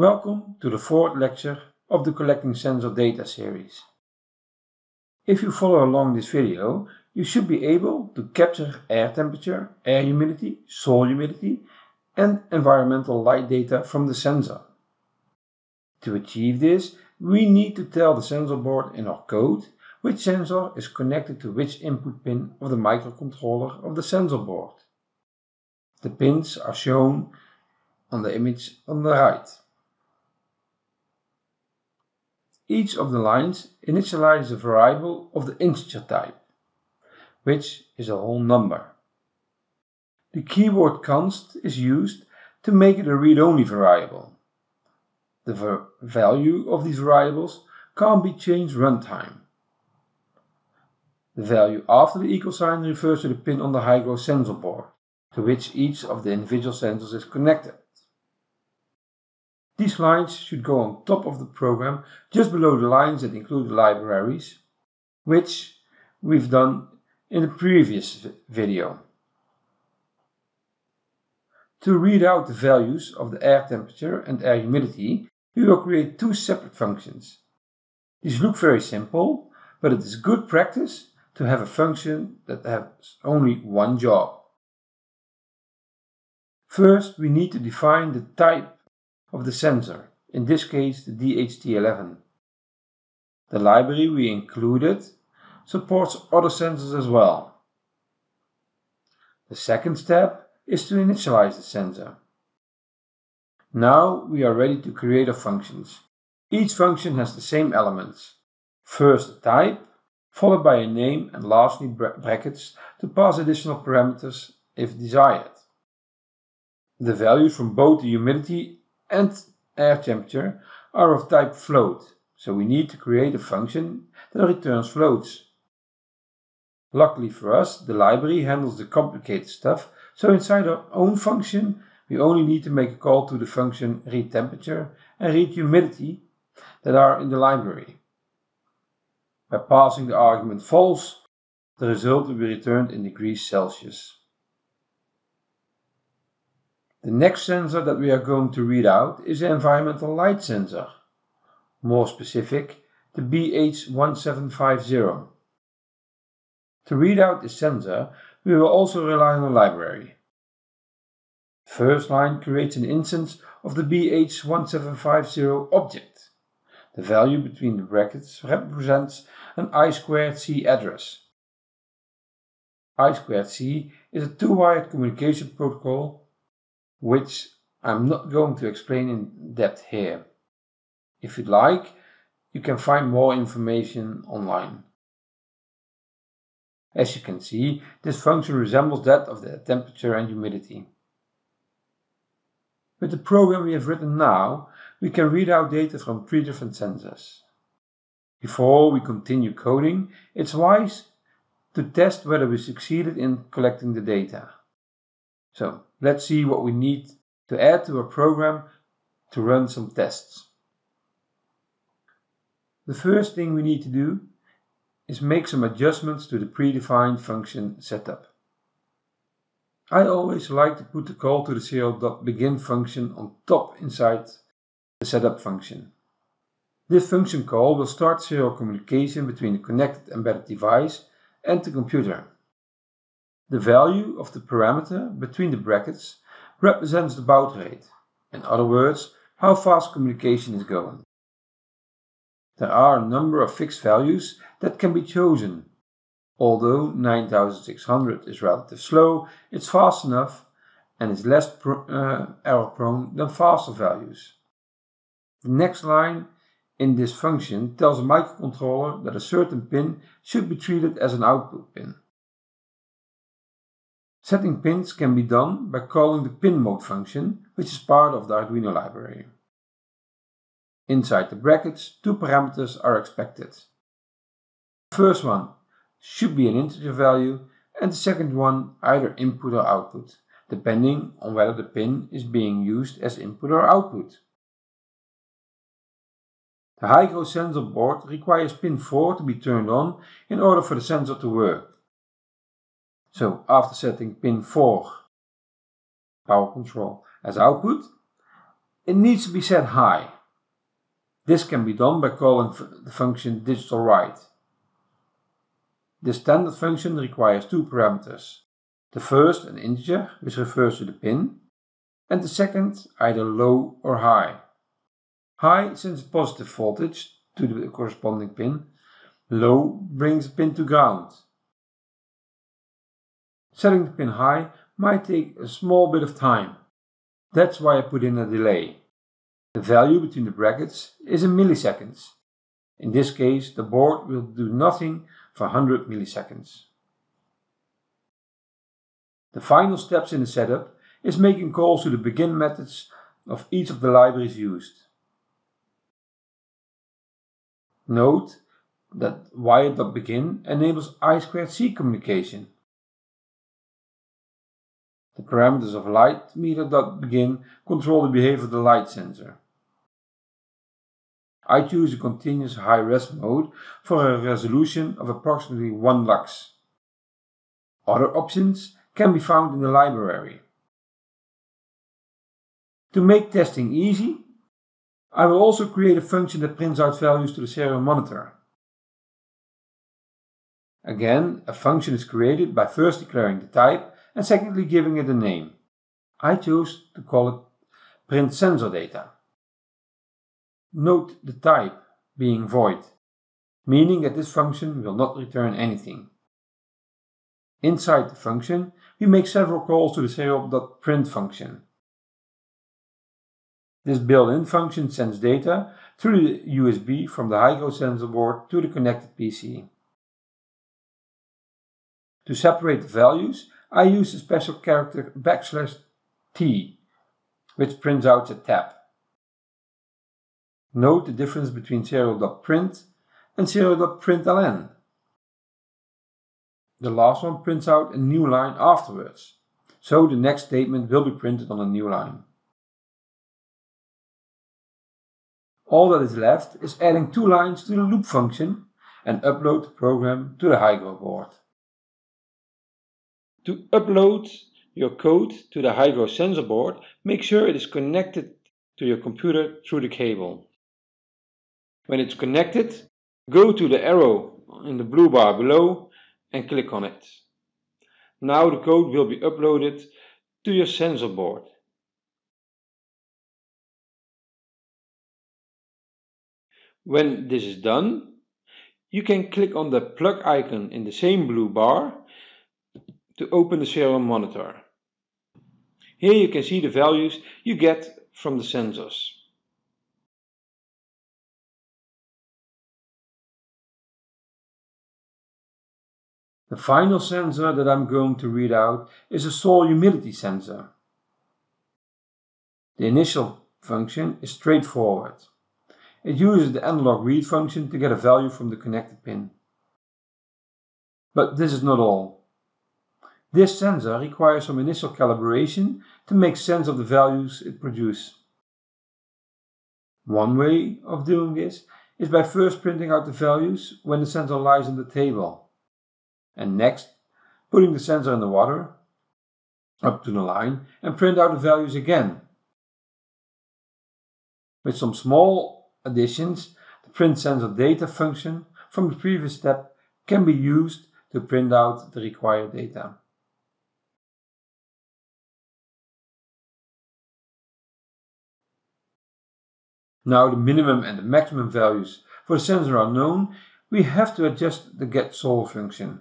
Welcome to the fourth lecture of the Collecting Sensor Data series. If you follow along this video, you should be able to capture air temperature, air humidity, soil humidity and environmental light data from the sensor. To achieve this, we need to tell the sensor board in our code which sensor is connected to which input pin of the microcontroller of the sensor board. The pins are shown on the image on the right. Each of the lines initializes a variable of the integer type, which is a whole number. The keyword const is used to make it a read-only variable. The value of these variables can't be changed runtime. The value after the equal sign refers to the pin on the HiGrow sensor board, to which each of the individual sensors is connected. These lines should go on top of the program, just below the lines that include the libraries, which we've done in the previous video. To read out the values of the air temperature and air humidity, we will create two separate functions. These look very simple, but it is good practice to have a function that has only one job. First, we need to define the type of the sensor, in this case the DHT11. The library we included supports other sensors as well. The second step is to initialize the sensor. Now we are ready to create our functions. Each function has the same elements. First a type, followed by a name and lastly brackets to pass additional parameters if desired. The values from both the humidity and air temperature are of type float, so we need to create a function that returns floats. Luckily for us, the library handles the complicated stuff, so inside our own function we only need to make a call to the function read temperature and read humidity that are in the library. By passing the argument false, the result will be returned in degrees Celsius. The next sensor that we are going to read out is the environmental light sensor. More specific, the BH1750. To read out this sensor, we will also rely on a library. First line creates an instance of the BH1750 object. The value between the brackets represents an I2C address. I2C is a two-wired communication protocol which I'm not going to explain in depth here. If you'd like, you can find more information online. As you can see, this function resembles that of the temperature and humidity. With the program we have written now, we can read out data from three different sensors. Before we continue coding, it's wise to test whether we succeeded in collecting the data. So let's see what we need to add to our program to run some tests. The first thing we need to do is make some adjustments to the predefined function setup. I always like to put the call to the serial.begin function on top inside the setup function. This function call will start serial communication between the connected embedded device and the computer. The value of the parameter between the brackets represents the baud rate, in other words, how fast communication is going. There are a number of fixed values that can be chosen. Although 9600 is relatively slow, it's fast enough and is less uh, error prone than faster values. The next line in this function tells a microcontroller that a certain pin should be treated as an output pin. Setting pins can be done by calling the pin mode function, which is part of the Arduino library. Inside the brackets, two parameters are expected. The first one should be an integer value and the second one either input or output, depending on whether the pin is being used as input or output. The HiGrow sensor board requires pin 4 to be turned on in order for the sensor to work. So after setting pin 4 power control as output, it needs to be set high. This can be done by calling the function digital write. This standard function requires two parameters. The first, an integer, which refers to the pin, and the second, either low or high. High sends positive voltage to the corresponding pin, low brings the pin to ground. Setting the pin high might take a small bit of time. That's why I put in a delay. The value between the brackets is in milliseconds. In this case, the board will do nothing for 100 milliseconds. The final steps in the setup is making calls to the begin methods of each of the libraries used. Note that wire.begin enables I2C communication. The parameters of light meter dot begin control the behavior of the light sensor. I choose a continuous high-res mode for a resolution of approximately 1 lux. Other options can be found in the library. To make testing easy, I will also create a function that prints out values to the serial monitor. Again, a function is created by first declaring the type and secondly giving it a name. I chose to call it print sensor data. Note the type being void, meaning that this function will not return anything. Inside the function, we make several calls to the serial.print function. This built-in function sends data through the USB from the HiGrow sensor board to the connected PC. To separate the values, I use a special character backslash t, which prints out a tab. Note the difference between serial.print and serial.println. The last one prints out a new line afterwards, so the next statement will be printed on a new line. All that is left is adding two lines to the loop function and upload the program to the HiGrow board. To upload your code to the HiGrow sensor board, make sure it is connected to your computer through the cable. When it's connected, go to the arrow in the blue bar below and click on it. Now the code will be uploaded to your sensor board. When this is done, you can click on the plug icon in the same blue bar to open the serial monitor. Here you can see the values you get from the sensors. The final sensor that I'm going to read out is a soil humidity sensor. The initial function is straightforward. It uses the analog read function to get a value from the connected pin. But this is not all. This sensor requires some initial calibration to make sense of the values it produces. One way of doing this is by first printing out the values when the sensor lies on the table. And next, putting the sensor in the water, up to the line, and print out the values again. With some small additions, the print sensor data function from the previous step can be used to print out the required data. Now the minimum and the maximum values for the sensor are known, we have to adjust the getSol function.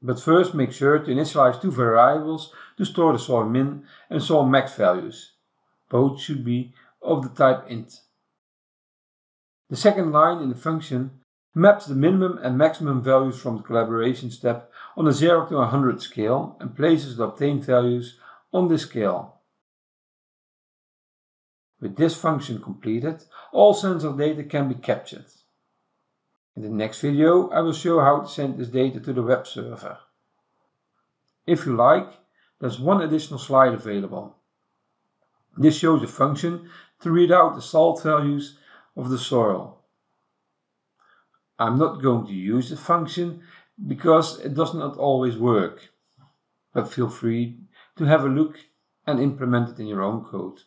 But first make sure to initialize two variables to store the sol min and sol max values. Both should be of the type int. The second line in the function maps the minimum and maximum values from the collaboration step on a 0 to 100 scale and places the obtained values on this scale. With this function completed, all sensor data can be captured. In the next video I will show how to send this data to the web server. If you like, there's one additional slide available. This shows a function to read out the salt values of the soil. I'm not going to use the function because it does not always work, but feel free to have a look and implement it in your own code.